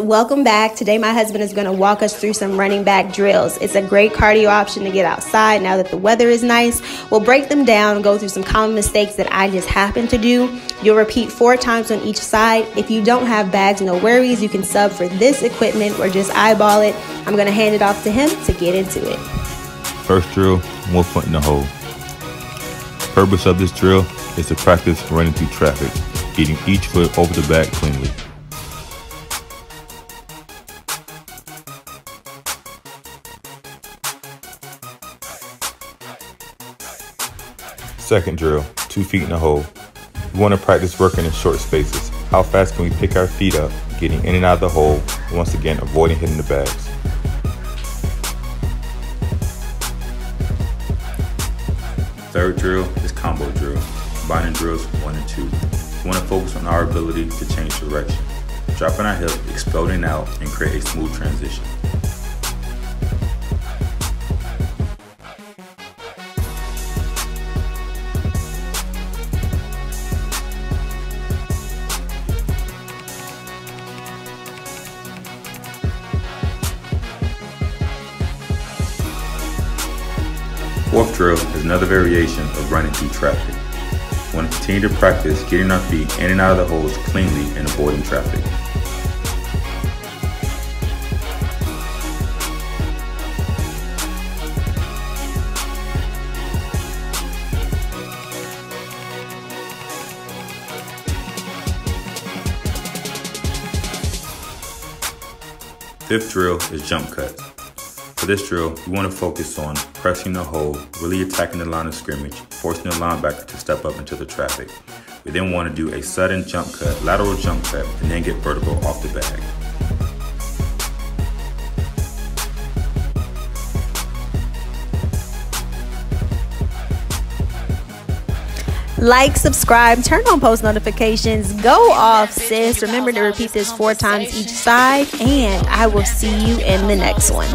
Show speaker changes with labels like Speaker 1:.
Speaker 1: welcome back. Today, my husband is going to walk us through some running back drills. It's a great cardio option to get outside now that the weather is nice. We'll break them down and go through some common mistakes that I just happen to do. You'll repeat four times on each side. If you don't have bags, no worries. You can sub for this equipment or just eyeball it. I'm going to hand it off to him to get into it.
Speaker 2: First drill, one foot in the hole. Purpose of this drill is to practice running through traffic, getting each foot over the back cleanly. Second drill, two feet in a hole. We want to practice working in short spaces. How fast can we pick our feet up, getting in and out of the hole, once again avoiding hitting the bags. Third drill is combo drill, combining drills one and two. We want to focus on our ability to change direction, dropping our hip, exploding out, and create a smooth transition. Fourth drill is another variation of running through traffic. We want to continue to practice getting our feet in and out of the holes cleanly and avoiding traffic. Fifth drill is jump cuts. For this drill, we want to focus on pressing the hole, really attacking the line of scrimmage, forcing the linebacker to step up into the traffic. We then want to do a sudden jump cut, lateral jump cut, and then get vertical off the bag.
Speaker 1: Like, subscribe, turn on post notifications, go off, sis. Remember to repeat this four times each side, and I will see you in the next one.